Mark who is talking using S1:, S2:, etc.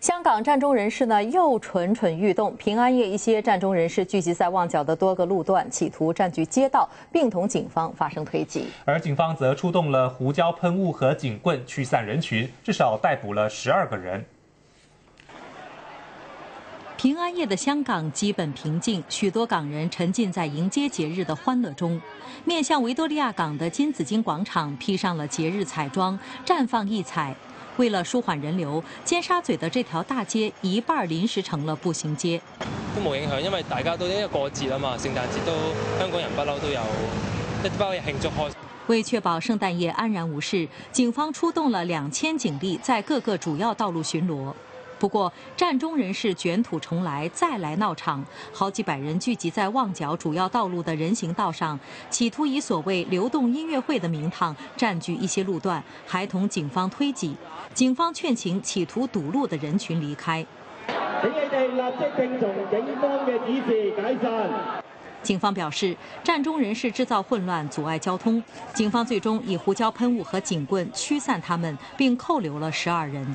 S1: 香港站中人士呢又蠢蠢欲动。平安夜，一些站中人士聚集在旺角的多个路段，企图占据街道，并同警方发生推挤。
S2: 而警方则出动了胡椒喷雾和警棍驱散人群，至少逮捕了十二个人。
S3: 平安夜的香港基本平静，许多港人沉浸在迎接节日的欢乐中。面向维多利亚港的金紫荆广场披上了节日彩妆，绽放异彩。为了舒缓人流，尖沙咀的这条大街一半临时成了步行街。
S4: 都冇影响，因为大家都因为过节啊嘛，圣诞节都香港人不嬲都有一包庆祝开。
S3: 为确保圣诞夜安然无事，警方出动了两千警力在各个主要道路巡逻。不过，站中人士卷土重来，再来闹场。好几百人聚集在旺角主要道路的人行道上，企图以所谓流动音乐会的名堂占据一些路段，还同警方推挤。警方劝请企图堵路的人群离开。
S5: 请你哋立即听从警方嘅指示解散。
S3: 警方表示，站中人士制造混乱，阻碍交通。警方最终以胡椒喷雾和警棍驱散他们，并扣留了十二人。